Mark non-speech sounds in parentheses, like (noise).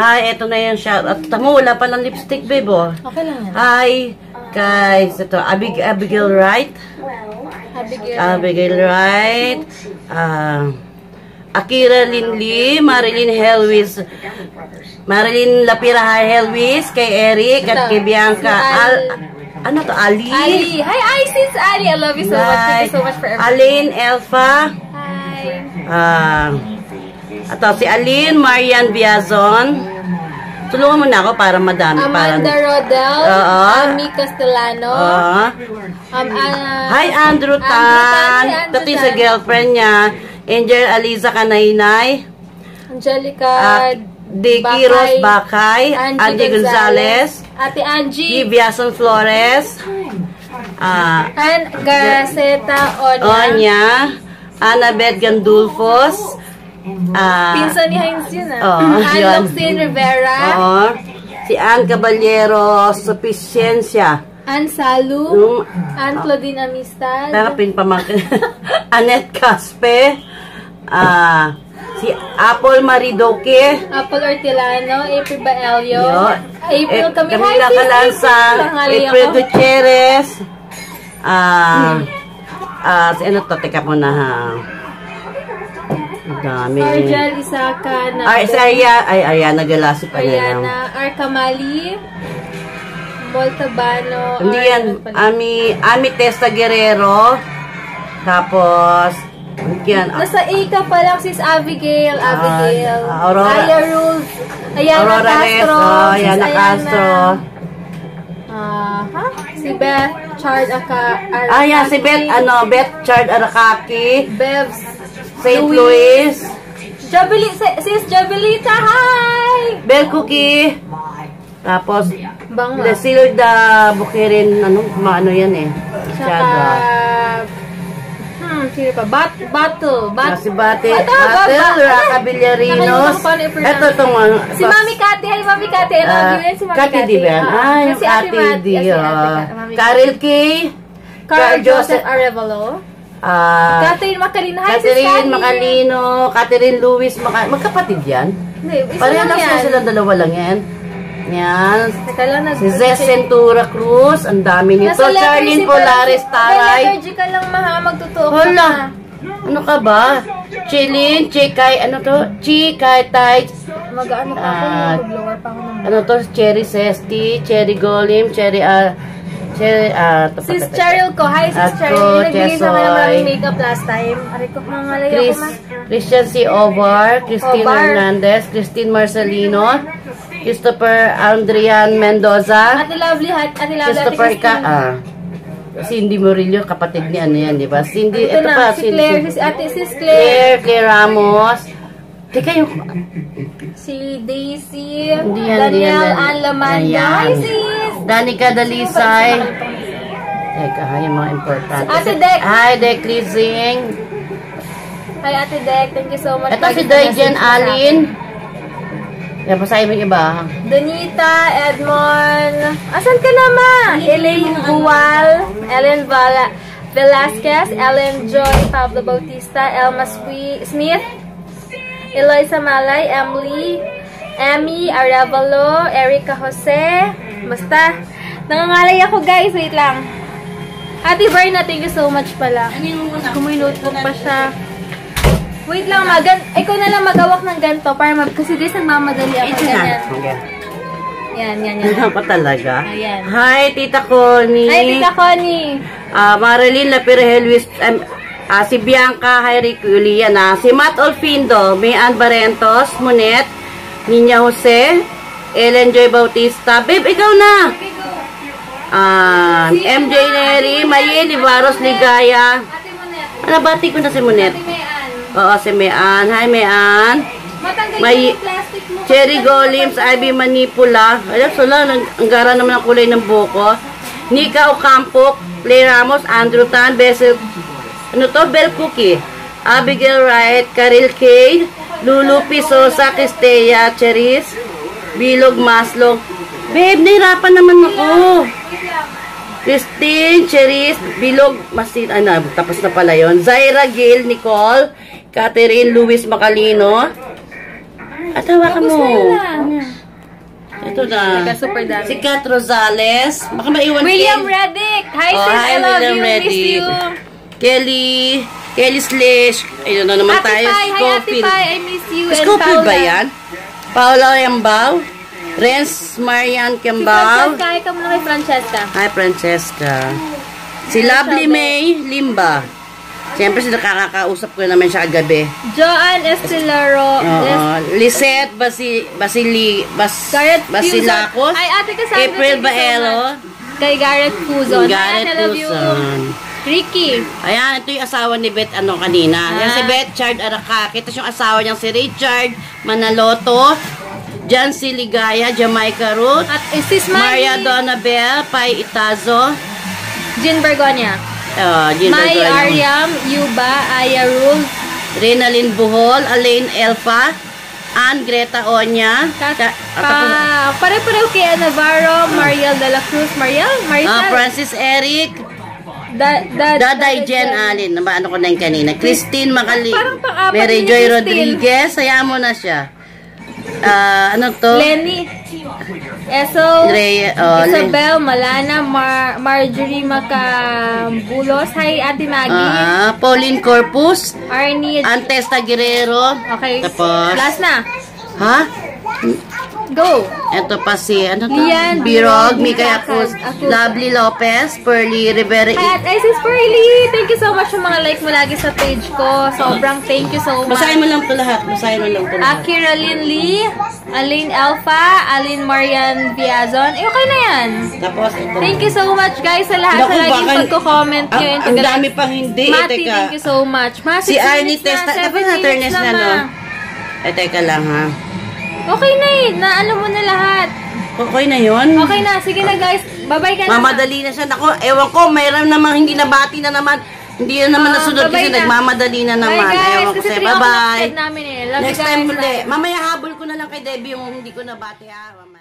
Hi, eto na yung shout. At tamo, wala pa ng lipstick, babe, oh. Okay lang yan. Hi, guys. Ito, Abig Abigail Wright. Abigail. Abigail Wright. Ah... Akira Linley, Marilyn Helwis, Marilyn Lapira Helwis, kay Eric, at kay Bianca. Al, ano to? Ali? Ali. Hi, Isis Ali. I love you so much. Thank you so much for everything. Aline Elfa. Hi. Ah, ato si Aline Marian Biazon. Tulungan mo na ako para madami. Amanda para, Rodel. Oo. Ami Castellano. Ah. Um, uh, Hi, Andrew Andrew Tan. Tan. Hi, Andrew sa Tan. girlfriend niya. Angel Aliza Kanainay. Angelica. De Bakay. Quiros Bakay. Angie, Andy Gonzalez. Ate Angie. Gibiason Flores. Ah, Ann Garceta Onya. Onya. Annabeth Gandulfos. Ah, Pinsan ni Heinz yun ah. Oo, Ann yun. Luxin Rivera. Oo. Si Ann Caballero Suficiencia. Ann Salu. Yung, Ann Claudine Amistad. Tara, pinpamangkin. (laughs) Annette Caspe. Ah, si Apple Maridoke. Apple Ortilano. April Baelio. April Eh, kami. Camila Hi, sis, Calanza. April. Gutierrez. Ah, ah, si ano to? Teka muna ha. Dami. Arjel Isaka. Na Ay, si Arya, ay, Ariana Galasi pa niya. Ariana Arcamali. Moltabano. Hindi Ar- yan, ano? Ami, Ami Testa Guerrero. Tapos, ano yan, Nasa A ka pa lang, sis Abigail. Abigail. Aurora. Aya Rules. Ayana Aurora Castro. Sis Ayana Castro. Ah, ha? Si Beth Chard Aka. Ar- Ah, yan, si Beth, ano, Beth Chard Arakaki. Bevs. St. Louis. Jabili, si- sis Jabilita, hi! Bell Cookie. Tapos, Banga. Lesilda Bukirin, ano, maano yan eh. Masyado. hmm, sino pa? Bat, battle. Bat, Ah, si Bate, Battle, Bata. Raka Villarinos. Ito itong, ano, Si Mami Kati, hi Mami Kati, I love Ah, you. Yan si Mami Kati Kati. di ba yan? Ah, Ah, yung si Ate di. yes, si Ate. Ka- Mami Karel K. Carl. Joseph Arevalo. Ah, Catherine Macalina. Hi, Catherine. Macalino. Catherine Lewis. Maka magkapatid yan? Hindi, isa lang lang sila yan. sila dalawa lang yan. Yan. Teka lang, nag- Si Zes Centura Cruz. Ang dami nito. Nasa letter Charlene si- Polaris May Taray. lethargy ka lang, maha. Magtutuok ka Hala. na. Ano ka ba? Chilin, Chikay, ano to? Chikay, Tay, Mag-ano pa ako, Ah, mag-blower pa ako ng ano to? Cherry Zesty, Cherry Golim, Cherry, ah, Ah, to Sis Cheryl ko. Hi, Sis Cheryl. ko, Nagbigay sa Chesoy. maraming makeup last time. Aray ko, mga laya ko Chris, ma. Christian C. Ovar, Christine Ovar. Hernandez, Christine Marcelino, Christopher Andrian Mendoza, Ate Lovely, Ate Lovely, Ate Christopher Ka, Christine. ah, Cindy Murillo, kapatid ni ano yan, di ba? Cindy, Ito ito, na, pa, si Cindy- Claire, si Ate, Sis Claire. Claire, Claire Ramos. Teka, yung, Si Daisy. Daniel yan. Ann Lamanda. Hi, sis. Danica Dalisay. Teka, ha, yung mga importante. Ate Dec. Hi, Dec Lizing. Hi, Ate Dec. Thank you so much. Ito si sa Alin. Yan, basahin mo yung iba. Donita, Edmond, asan ka naman? Elaine Buwal, Ellen Vala, Velasquez, Ellen Joy, Pablo Bautista, Elma Smith, Eloisa Malay, Emily, Emmy Arevalo, Erica Jose, basta, nangangalay ako guys, wait lang. Ate Berna, thank you so much pala. Kung may notebook pa siya. Wait lang, magan ikaw na lang magawak ng ganito para mag kasi this nagmamadali ako Ito na. ganyan. Yan, yan, yan. Ano pa talaga? Ayan. Hi, Tita Connie. Hi, Tita Connie. Ah, Marilyn Lapira Helwis. Um, ah, si Bianca Hayrick Julian. Ah. Si Matt Olfindo. Mayan Barrentos. Monet. Ninya Jose. Ellen Joy Bautista. Babe, ikaw na. Ah, MJ Neri. Maye Livaros Ligaya. Ano, bati ko na si Monet. Oo, si Mayan. Hi, Mayan. May-. Cherry Golims, Ivy Manipula. Alam, sula, ang gara naman ang kulay ng buko. Nika Ocampo, Clay Ramos, Andrew Tan, Bessel, ano to, Bell Cookie. Abigail Wright, Karil Cade, Lulu Pisosa, Cristea, Cheris, Bilog Maslog. Babe, nahirapan naman ako. Christine, Cheris, Bilog, Masin, ano, tapos na pala yon. Zaira Gil, Nicole, Catherine Luis Macalino, At hawakan mo. Gusto na. Ito na. Teka, super dami. Si Kat Rosales. Baka maiwan William Ken. Reddick! Hi, Oh, sis! hi, I love William you! Miss Reddick. you! Kelly. Kelly Slish. Ayun na naman Ate tayo. Pai! Hi, Ate. Pai! I miss you! Scofield ba yan? Paula Yambao. Renz Marian Si Kembao. Francesca, ikaw muna kay Francesca. Hi, Francesca. Si Lovely. May Limba. Siyempre, sila kakakausap ko naman siya kagabi. Joanne Estelaro. Oo. Lisette Basi, Basili, Bas, Garrett Basilacos. Ay, Ate Cassandra, April much. Kay Garrett Puzon. Hi, Garrett Ate, love you. Puson. Ricky. Ayan, ito yung asawa ni Beth ano kanina. Yan Ah. si Beth Chard Arakaki. Tapos yung asawa niyang si Richard Manaloto. Jan si Ligaya, Jamaica Ruth. At eh, sis Maria. Donabel, Pai Itazo. Jean Bergonia. Uh, Jill Mai Bergoño. Ariam, Yuba, Aya Rule. Renalyn Buhol, Alain Elfa, Ann Greta Onya. Kat, Ka- pa, pare-pareho kay Navarro, Mariel de la Cruz. Mariel? Ah, Maricel? Francis Eric, da, da, Daday Jen Allen, ano ko na yung kanina? Christine pang-apat Mary Joy. Rodriguez, hayaan mo na siya. Ah, ano to? Lenny. Eso. Ray, oh, Len- Isabel Malana, Mar Marjorie Macambulos. Hi, Ate Maggie. Ah, Pauline Corpus, Arnie. Antesta Guerrero. Okay. Tapos, Last na. ha? Go. Ito pa si, ano to? Lian, Birog, Birog, Mika Mika Apus, Apus. Lovely Lopez, Pearly Rivera. At Isis Pearly. Thank you so much sa mga like mo lagi sa page ko. Sobrang thank you so much. Basahin mo lang to lahat. Basahin mo lang to lahat. Akira Lin Lee, Aline Alpha, Aline Marian Viazon. Eh, okay na yan. Tapos, ito. Thank you so much guys sa lahat Naku, sa laging baka- pagko-comment nyo. Ang, and ang dami pang hindi. Eh, Mati, teka. thank you so much. Ma, Si six Arnie minutes na, Testa. seven Dapat na minutes turnes na, na, no? ma. Eh, teka lang, ha? Okay na eh. Naano mo na lahat. Okay na yun? Okay na. Sige na guys. Bye-bye ka na. ma. Mamadali na siya. Naku, ewan ko, mayroon namang hindi nabati na naman. Hindi na naman Ah, nasunod bye-bye kasi na. nagmamadali na naman. Bye guys. Ewan ko Kasi sa'yo. three o'clock Bye-bye. namin eh. Love Next guys. time. Bye. Mamaya habol ko na lang kay Debbie yung hindi ko nabati, ha? Mamaya.